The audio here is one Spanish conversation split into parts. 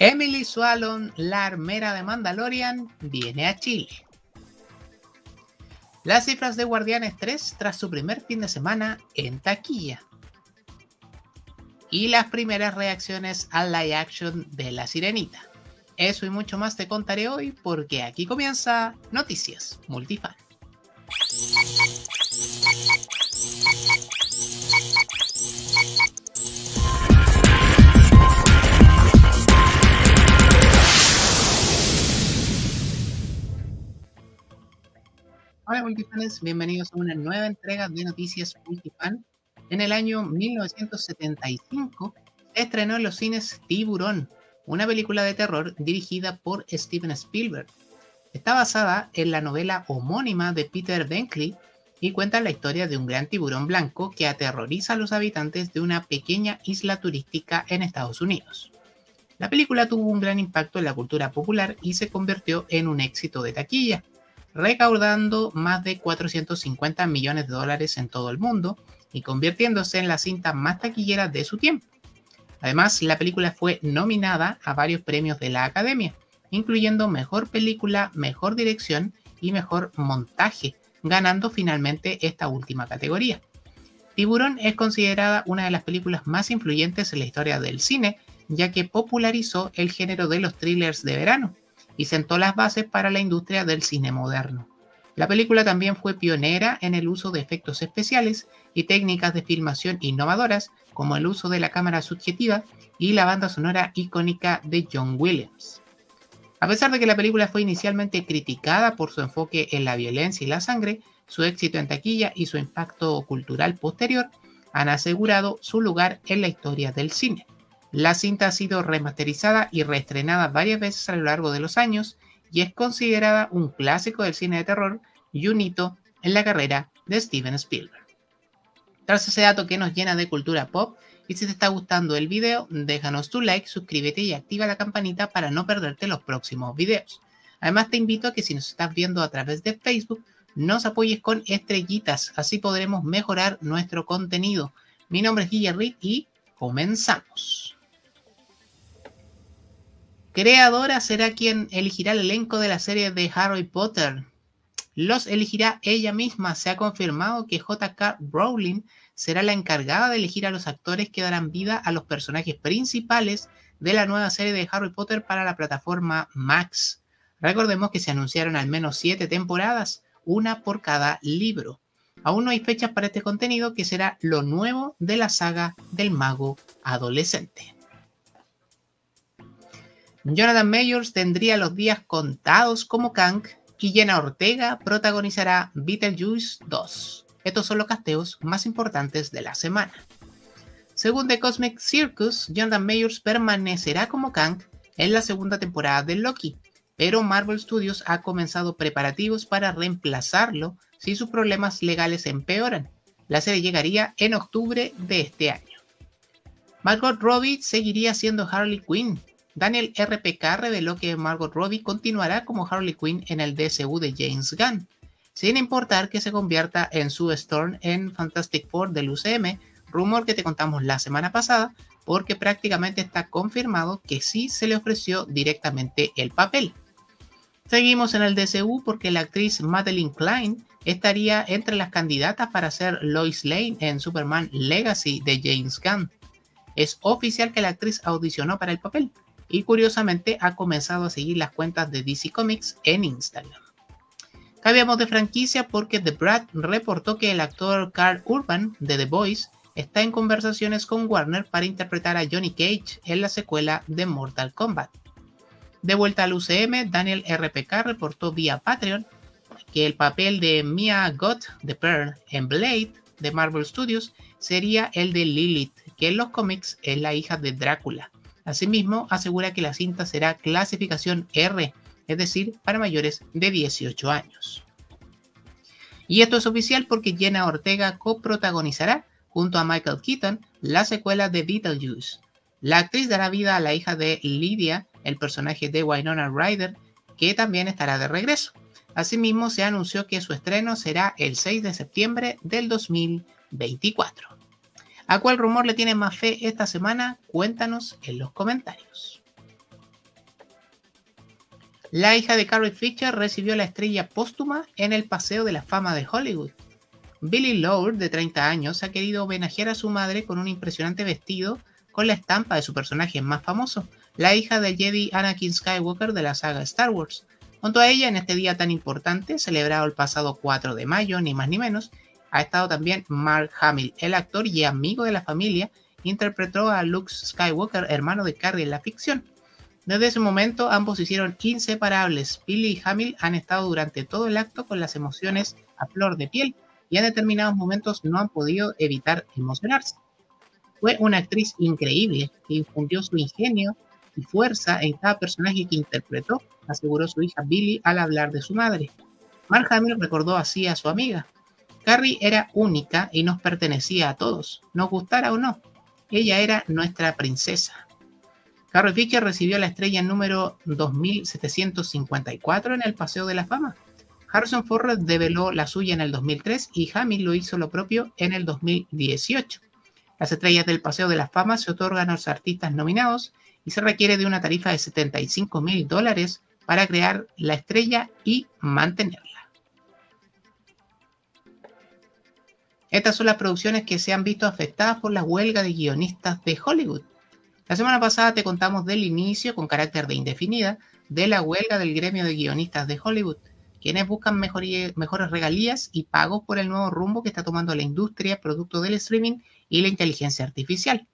Emily Swallow, la armera de Mandalorian, viene a Chile. Las cifras de Guardianes 3 tras su primer fin de semana en taquilla. Y las primeras reacciones al live action de La Sirenita. Eso y mucho más te contaré hoy porque aquí comienza Noticias Multifan. Hola Multifans, bienvenidos a una nueva entrega de Noticias Multifan. En el año 1975 se estrenó en los cines Tiburón, una película de terror dirigida por Steven Spielberg. Está basada en la novela homónima de Peter Benkley y cuenta la historia de un gran tiburón blanco que aterroriza a los habitantes de una pequeña isla turística en Estados Unidos. La película tuvo un gran impacto en la cultura popular y se convirtió en un éxito de taquilla recaudando más de 450 millones de dólares en todo el mundo y convirtiéndose en la cinta más taquillera de su tiempo. Además, la película fue nominada a varios premios de la Academia, incluyendo Mejor Película, Mejor Dirección y Mejor Montaje, ganando finalmente esta última categoría. Tiburón es considerada una de las películas más influyentes en la historia del cine, ya que popularizó el género de los thrillers de verano, y sentó las bases para la industria del cine moderno. La película también fue pionera en el uso de efectos especiales y técnicas de filmación innovadoras, como el uso de la cámara subjetiva y la banda sonora icónica de John Williams. A pesar de que la película fue inicialmente criticada por su enfoque en la violencia y la sangre, su éxito en taquilla y su impacto cultural posterior han asegurado su lugar en la historia del cine. La cinta ha sido remasterizada y reestrenada varias veces a lo largo de los años y es considerada un clásico del cine de terror y un hito en la carrera de Steven Spielberg. Tras ese dato que nos llena de cultura pop, y si te está gustando el video, déjanos tu like, suscríbete y activa la campanita para no perderte los próximos videos. Además te invito a que si nos estás viendo a través de Facebook, nos apoyes con estrellitas, así podremos mejorar nuestro contenido. Mi nombre es Guillermo y comenzamos creadora será quien elegirá el elenco de la serie de Harry Potter. Los elegirá ella misma. Se ha confirmado que J.K. Rowling será la encargada de elegir a los actores que darán vida a los personajes principales de la nueva serie de Harry Potter para la plataforma Max. Recordemos que se anunciaron al menos siete temporadas, una por cada libro. Aún no hay fechas para este contenido que será lo nuevo de la saga del mago adolescente. Jonathan Mayors tendría los días contados como Kang y Jenna Ortega protagonizará Beetlejuice 2. Estos son los casteos más importantes de la semana. Según The Cosmic Circus, Jonathan Mayors permanecerá como Kang en la segunda temporada de Loki, pero Marvel Studios ha comenzado preparativos para reemplazarlo si sus problemas legales empeoran. La serie llegaría en octubre de este año. Margot Robbie seguiría siendo Harley Quinn, Daniel RPK reveló que Margot Robbie continuará como Harley Quinn en el DCU de James Gunn, sin importar que se convierta en Sue Storm en Fantastic Four del UCM, rumor que te contamos la semana pasada, porque prácticamente está confirmado que sí se le ofreció directamente el papel. Seguimos en el DCU porque la actriz Madeline Klein estaría entre las candidatas para ser Lois Lane en Superman Legacy de James Gunn. Es oficial que la actriz audicionó para el papel y curiosamente ha comenzado a seguir las cuentas de DC Comics en Instagram. Cambiamos de franquicia porque The Brad reportó que el actor Carl Urban de The Voice está en conversaciones con Warner para interpretar a Johnny Cage en la secuela de Mortal Kombat. De vuelta al UCM, Daniel RPK reportó vía Patreon que el papel de Mia Goth de Pearl en Blade de Marvel Studios sería el de Lilith, que en los cómics es la hija de Drácula. Asimismo, asegura que la cinta será clasificación R, es decir, para mayores de 18 años. Y esto es oficial porque Jenna Ortega coprotagonizará, junto a Michael Keaton, la secuela de Beetlejuice. La actriz dará vida a la hija de Lydia, el personaje de Winona Ryder, que también estará de regreso. Asimismo, se anunció que su estreno será el 6 de septiembre del 2024. ¿A cuál rumor le tiene más fe esta semana? Cuéntanos en los comentarios. La hija de Carrie Fisher recibió la estrella póstuma en el Paseo de la Fama de Hollywood. Billy Lord, de 30 años, ha querido homenajear a su madre con un impresionante vestido con la estampa de su personaje más famoso, la hija del Jedi Anakin Skywalker de la saga Star Wars. Junto a ella, en este día tan importante, celebrado el pasado 4 de mayo, ni más ni menos, ha estado también Mark Hamill, el actor y amigo de la familia, interpretó a Luke Skywalker, hermano de Carrie en la ficción. Desde ese momento ambos se hicieron inseparables. Billy y Hamill han estado durante todo el acto con las emociones a flor de piel y en determinados momentos no han podido evitar emocionarse. Fue una actriz increíble que infundió su ingenio y fuerza en cada personaje que interpretó, aseguró su hija Billy al hablar de su madre. Mark Hamill recordó así a su amiga. Carrie era única y nos pertenecía a todos, nos gustara o no. Ella era nuestra princesa. Carrie Fisher recibió la estrella número 2754 en el Paseo de la Fama. Harrison Ford develó la suya en el 2003 y Hamill lo hizo lo propio en el 2018. Las estrellas del Paseo de la Fama se otorgan a los artistas nominados y se requiere de una tarifa de 75 mil dólares para crear la estrella y mantenerla. Estas son las producciones que se han visto afectadas por la huelga de guionistas de Hollywood. La semana pasada te contamos del inicio, con carácter de indefinida, de la huelga del gremio de guionistas de Hollywood, quienes buscan mejores regalías y pagos por el nuevo rumbo que está tomando la industria producto del streaming y la inteligencia artificial.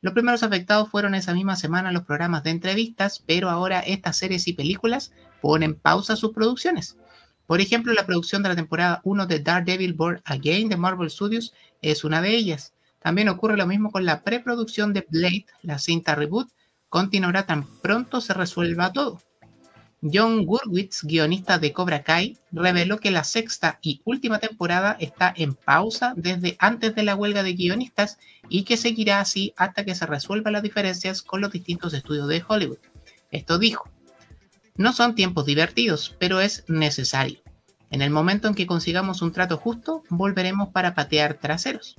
Los primeros afectados fueron esa misma semana los programas de entrevistas, pero ahora estas series y películas ponen pausa sus producciones. Por ejemplo, la producción de la temporada 1 de Daredevil Born Again de Marvel Studios es una de ellas. También ocurre lo mismo con la preproducción de Blade, la cinta reboot, continuará tan pronto se resuelva todo. John Gurwitz, guionista de Cobra Kai, reveló que la sexta y última temporada está en pausa desde antes de la huelga de guionistas y que seguirá así hasta que se resuelvan las diferencias con los distintos estudios de Hollywood. Esto dijo, no son tiempos divertidos, pero es necesario. En el momento en que consigamos un trato justo, volveremos para patear traseros.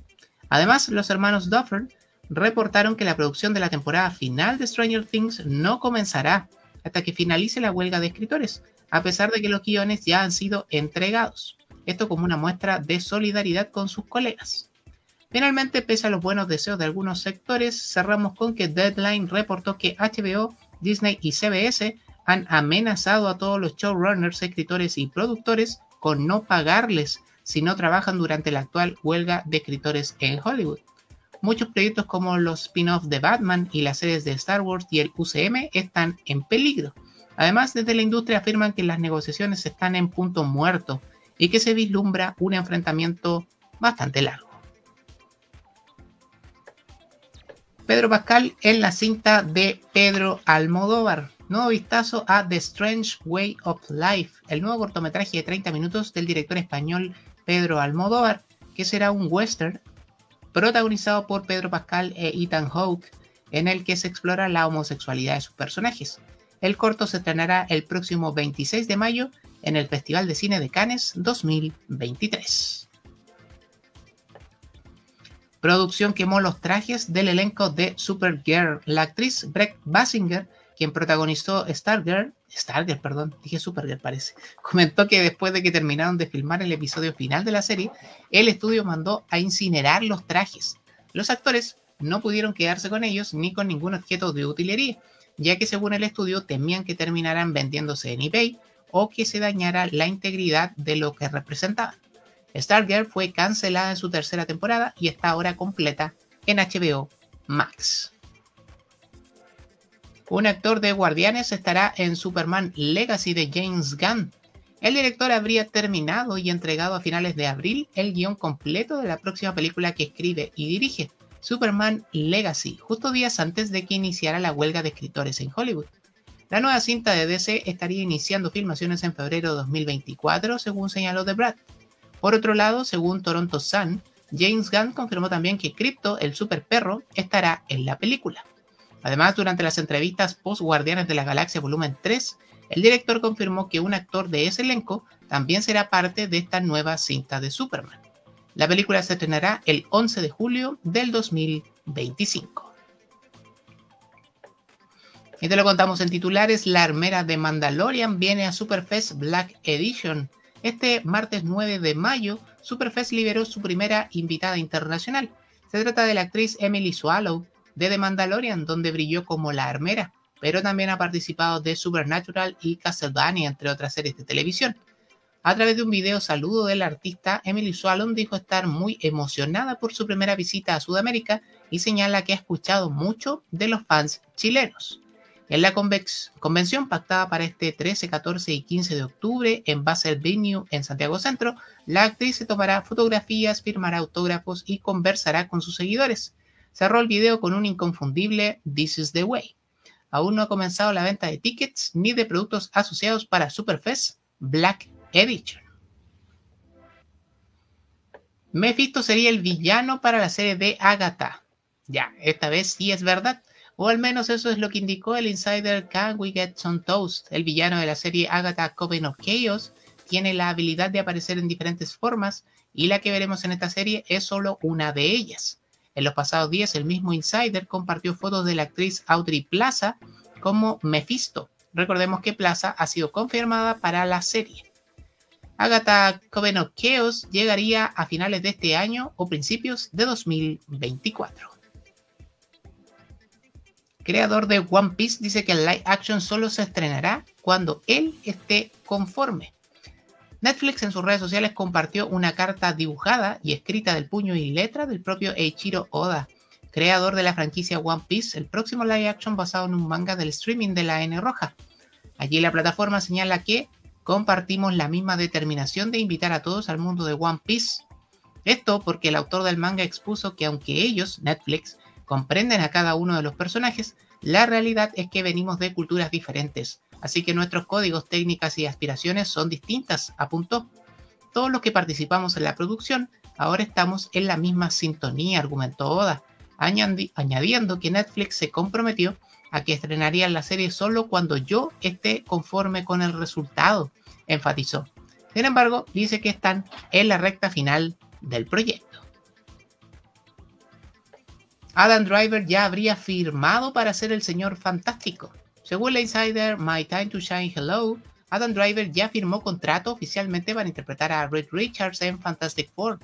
Además, los hermanos Duffer reportaron que la producción de la temporada final de Stranger Things no comenzará hasta que finalice la huelga de escritores, a pesar de que los guiones ya han sido entregados. Esto como una muestra de solidaridad con sus colegas. Finalmente, pese a los buenos deseos de algunos sectores, cerramos con que Deadline reportó que HBO, Disney y CBS han amenazado a todos los showrunners, escritores y productores con no pagarles si no trabajan durante la actual huelga de escritores en Hollywood. Muchos proyectos como los spin-offs de Batman y las series de Star Wars y el UCM están en peligro. Además, desde la industria afirman que las negociaciones están en punto muerto y que se vislumbra un enfrentamiento bastante largo. Pedro Pascal en la cinta de Pedro Almodóvar. Nuevo vistazo a The Strange Way of Life, el nuevo cortometraje de 30 minutos del director español Pedro Almodóvar, que será un western protagonizado por Pedro Pascal e Ethan Hawke, en el que se explora la homosexualidad de sus personajes. El corto se estrenará el próximo 26 de mayo en el Festival de Cine de Cannes 2023. Producción quemó los trajes del elenco de Supergirl. La actriz Breck Basinger quien protagonizó Stargirl, Stargirl, perdón, dije Supergirl parece, comentó que después de que terminaron de filmar el episodio final de la serie, el estudio mandó a incinerar los trajes. Los actores no pudieron quedarse con ellos ni con ningún objeto de utilería, ya que según el estudio temían que terminaran vendiéndose en eBay o que se dañara la integridad de lo que representaban. Stargirl fue cancelada en su tercera temporada y está ahora completa en HBO Max. Un actor de Guardianes estará en Superman Legacy de James Gunn. El director habría terminado y entregado a finales de abril el guion completo de la próxima película que escribe y dirige, Superman Legacy, justo días antes de que iniciara la huelga de escritores en Hollywood. La nueva cinta de DC estaría iniciando filmaciones en febrero de 2024, según señaló The Brad. Por otro lado, según Toronto Sun, James Gunn confirmó también que Crypto, el super perro, estará en la película. Además, durante las entrevistas post Guardianes de la Galaxia Volumen 3, el director confirmó que un actor de ese elenco también será parte de esta nueva cinta de Superman. La película se estrenará el 11 de julio del 2025. Y te lo contamos en titulares, la armera de Mandalorian viene a Superfest Black Edition. Este martes 9 de mayo, Superfest liberó su primera invitada internacional. Se trata de la actriz Emily Swallow de The Mandalorian, donde brilló como la armera, pero también ha participado de Supernatural y Castlevania, entre otras series de televisión. A través de un video saludo del artista, Emily Swallow dijo estar muy emocionada por su primera visita a Sudamérica y señala que ha escuchado mucho de los fans chilenos. En la convención pactada para este 13, 14 y 15 de octubre en Basel Venue en Santiago Centro, la actriz se tomará fotografías, firmará autógrafos y conversará con sus seguidores. Cerró el video con un inconfundible This is the way. Aún no ha comenzado la venta de tickets ni de productos asociados para Superfest Black Edition. Mephisto sería el villano para la serie de Agatha. Ya, esta vez sí es verdad. O al menos eso es lo que indicó el insider Can We Get Some Toast. El villano de la serie Agatha Coven of Chaos tiene la habilidad de aparecer en diferentes formas y la que veremos en esta serie es solo una de ellas. En los pasados días el mismo insider compartió fotos de la actriz Audrey Plaza como Mephisto. Recordemos que Plaza ha sido confirmada para la serie. Agatha Coven of Chaos llegaría a finales de este año o principios de 2024 creador de One Piece, dice que el live action solo se estrenará cuando él esté conforme. Netflix en sus redes sociales compartió una carta dibujada y escrita del puño y letra del propio Eiichiro Oda, creador de la franquicia One Piece, el próximo live action basado en un manga del streaming de la N Roja. Allí la plataforma señala que compartimos la misma determinación de invitar a todos al mundo de One Piece. Esto porque el autor del manga expuso que aunque ellos, Netflix, comprenden a cada uno de los personajes, la realidad es que venimos de culturas diferentes, así que nuestros códigos, técnicas y aspiraciones son distintas, apuntó. Todos los que participamos en la producción ahora estamos en la misma sintonía, argumentó Oda, añadiendo que Netflix se comprometió a que estrenaría la serie solo cuando yo esté conforme con el resultado, enfatizó. Sin embargo, dice que están en la recta final del proyecto. Adam Driver ya habría firmado para ser el señor fantástico. Según la insider My Time to Shine Hello, Adam Driver ya firmó contrato oficialmente para interpretar a Reed Richards en Fantastic Four.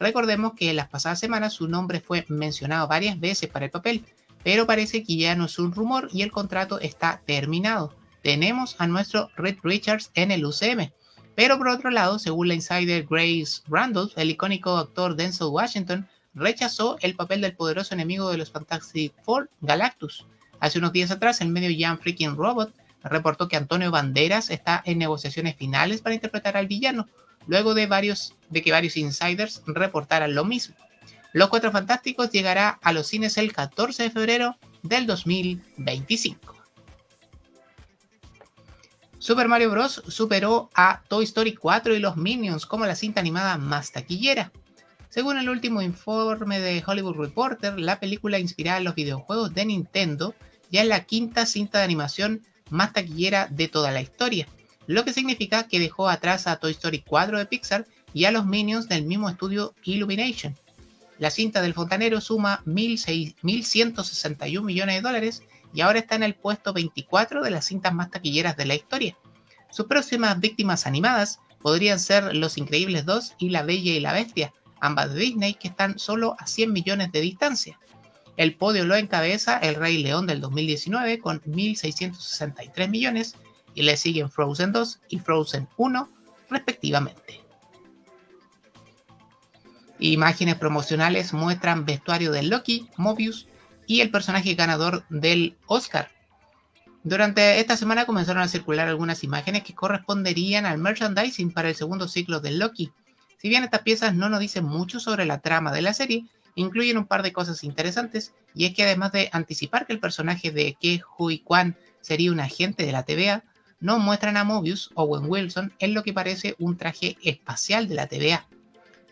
Recordemos que en las pasadas semanas su nombre fue mencionado varias veces para el papel, pero parece que ya no es un rumor y el contrato está terminado. Tenemos a nuestro Reed Richards en el UCM. Pero por otro lado, según la insider Grace Randolph, el icónico actor Denzel Washington rechazó el papel del poderoso enemigo de los Fantastic Four, Galactus. Hace unos días atrás, el medio Jan Freaking Robot reportó que Antonio Banderas está en negociaciones finales para interpretar al villano, luego de, varios, de que varios insiders reportaran lo mismo. Los Cuatro Fantásticos llegará a los cines el 14 de febrero del 2025. Super Mario Bros. superó a Toy Story 4 y los Minions como la cinta animada más taquillera. Según el último informe de Hollywood Reporter, la película inspirada en los videojuegos de Nintendo ya es la quinta cinta de animación más taquillera de toda la historia, lo que significa que dejó atrás a Toy Story 4 de Pixar y a los Minions del mismo estudio Illumination. La cinta del fontanero suma 1.161 millones de dólares y ahora está en el puesto 24 de las cintas más taquilleras de la historia. Sus próximas víctimas animadas podrían ser Los Increíbles 2 y La Bella y la Bestia, ambas de Disney, que están solo a 100 millones de distancia. El podio lo encabeza El Rey León del 2019 con 1.663 millones y le siguen Frozen 2 y Frozen 1 respectivamente. Imágenes promocionales muestran vestuario de Loki, Mobius y el personaje ganador del Oscar. Durante esta semana comenzaron a circular algunas imágenes que corresponderían al merchandising para el segundo ciclo de Loki, si bien estas piezas no nos dicen mucho sobre la trama de la serie, incluyen un par de cosas interesantes, y es que además de anticipar que el personaje de Ke Hui Kwan sería un agente de la TVA, no muestran a Mobius o Owen Wilson en lo que parece un traje espacial de la TVA.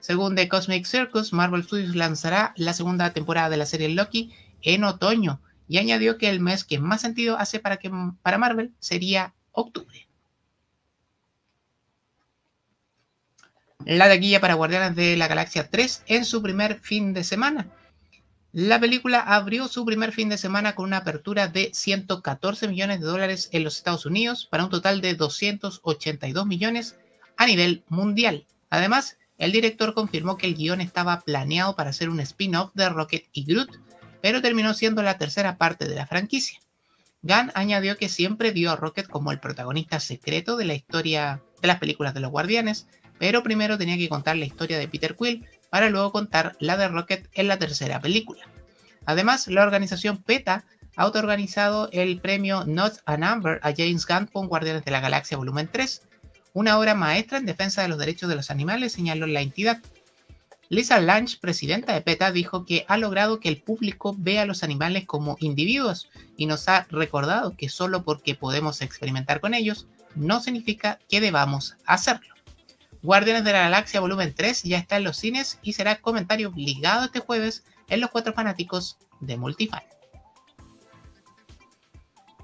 Según The Cosmic Circus, Marvel Studios lanzará la segunda temporada de la serie Loki en otoño y añadió que el mes que más sentido hace para, que, para Marvel sería octubre. La taquilla para Guardianes de la Galaxia 3 en su primer fin de semana. La película abrió su primer fin de semana con una apertura de 114 millones de dólares en los Estados Unidos para un total de 282 millones a nivel mundial. Además, el director confirmó que el guion estaba planeado para ser un spin-off de Rocket y Groot, pero terminó siendo la tercera parte de la franquicia. Gunn añadió que siempre vio a Rocket como el protagonista secreto de la historia de las películas de los Guardianes, pero primero tenía que contar la historia de Peter Quill para luego contar la de Rocket en la tercera película. Además, la organización PETA ha autoorganizado el premio Not a Number a James Gunn con Guardianes de la Galaxia Volumen 3, una obra maestra en defensa de los derechos de los animales, señaló la entidad. Lisa Lange, presidenta de PETA, dijo que ha logrado que el público vea a los animales como individuos y nos ha recordado que solo porque podemos experimentar con ellos no significa que debamos hacerlo. Guardianes de la Galaxia Volumen 3 ya está en los cines y será comentario obligado este jueves en los cuatro fanáticos de Multifan.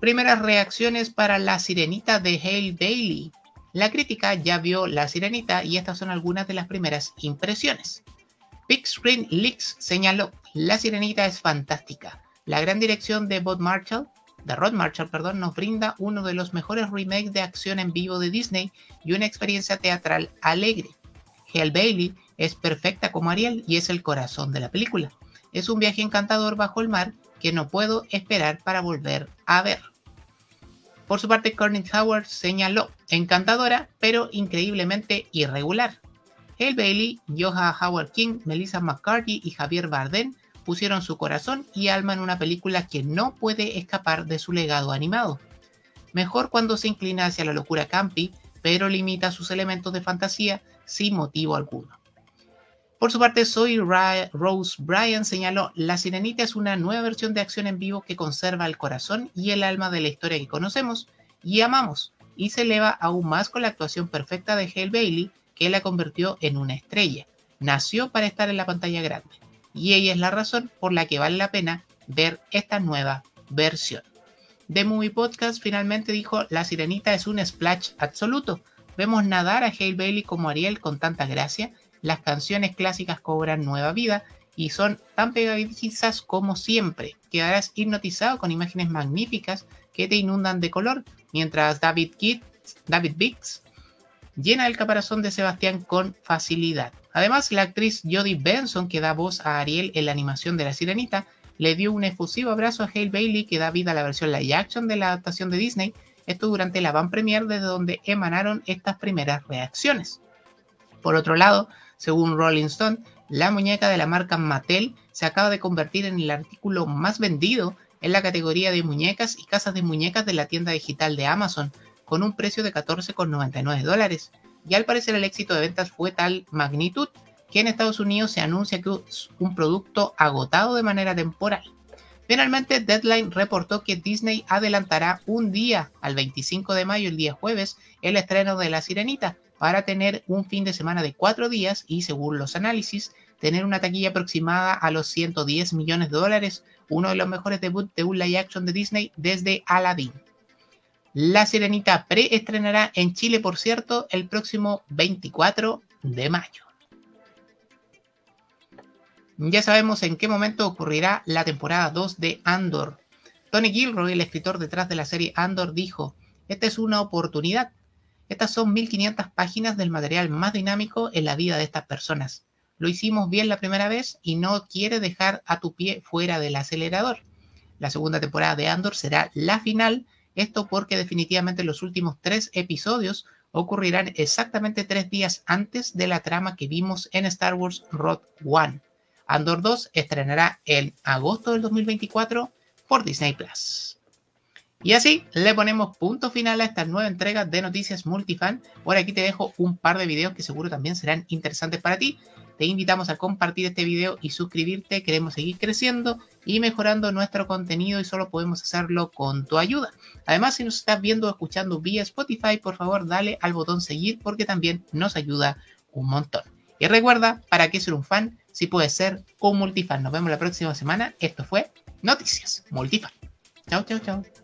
Primeras reacciones para La Sirenita de Hale Bailey. La crítica ya vio La Sirenita y estas son algunas de las primeras impresiones. Big Screen Leaks señaló, La Sirenita es fantástica. La gran dirección de Bob Marshall The Rod Marshall perdón, nos brinda uno de los mejores remakes de acción en vivo de Disney y una experiencia teatral alegre. Hale Bailey es perfecta como Ariel y es el corazón de la película. Es un viaje encantador bajo el mar que no puedo esperar para volver a ver. Por su parte, Courtney Howard señaló, encantadora, pero increíblemente irregular. Hale Bailey, Joha Howard King, Melissa McCarthy y Javier Bardem pusieron su corazón y alma en una película que no puede escapar de su legado animado. Mejor cuando se inclina hacia la locura campi, pero limita sus elementos de fantasía sin motivo alguno. Por su parte, Zoe Rose Bryan señaló, La Sirenita es una nueva versión de acción en vivo que conserva el corazón y el alma de la historia que conocemos y amamos, y se eleva aún más con la actuación perfecta de Hale Bailey, que la convirtió en una estrella. Nació para estar en la pantalla grande y ella es la razón por la que vale la pena ver esta nueva versión. The Movie Podcast finalmente dijo, La Sirenita es un splash absoluto. Vemos nadar a Hale Bailey como Ariel con tanta gracia, las canciones clásicas cobran nueva vida y son tan pegadizas como siempre. Quedarás hipnotizado con imágenes magníficas que te inundan de color, mientras David Kidd, David Biggs llena el caparazón de Sebastián con facilidad. Además, la actriz Jodie Benson, que da voz a Ariel en la animación de La Sirenita, le dio un efusivo abrazo a Hale Bailey, que da vida a la versión live action de la adaptación de Disney, esto durante la van premier desde donde emanaron estas primeras reacciones. Por otro lado, según Rolling Stone, la muñeca de la marca Mattel se acaba de convertir en el artículo más vendido en la categoría de muñecas y casas de muñecas de la tienda digital de Amazon, con un precio de 14,99 dólares y al parecer el éxito de ventas fue tal magnitud que en Estados Unidos se anuncia que es un producto agotado de manera temporal. Finalmente, Deadline reportó que Disney adelantará un día, al 25 de mayo, el día jueves, el estreno de La Sirenita, para tener un fin de semana de cuatro días y, según los análisis, tener una taquilla aproximada a los 110 millones de dólares, uno de los mejores debuts de un live action de Disney desde Aladdin. La Sirenita preestrenará en Chile, por cierto, el próximo 24 de mayo. Ya sabemos en qué momento ocurrirá la temporada 2 de Andor. Tony Gilroy, el escritor detrás de la serie Andor, dijo, esta es una oportunidad. Estas son 1500 páginas del material más dinámico en la vida de estas personas. Lo hicimos bien la primera vez y no quiere dejar a tu pie fuera del acelerador. La segunda temporada de Andor será la final esto porque definitivamente los últimos tres episodios ocurrirán exactamente tres días antes de la trama que vimos en Star Wars Road One. Andor 2 estrenará en agosto del 2024 por Disney Plus. Y así le ponemos punto final a esta nueva entrega de Noticias Multifan. Por aquí te dejo un par de videos que seguro también serán interesantes para ti. Te invitamos a compartir este video y suscribirte. Queremos seguir creciendo y mejorando nuestro contenido y solo podemos hacerlo con tu ayuda. Además, si nos estás viendo o escuchando vía Spotify, por favor dale al botón seguir porque también nos ayuda un montón. Y recuerda, ¿para qué ser un fan si puedes ser un multifan? Nos vemos la próxima semana. Esto fue Noticias Multifan. Chao, chao, chao.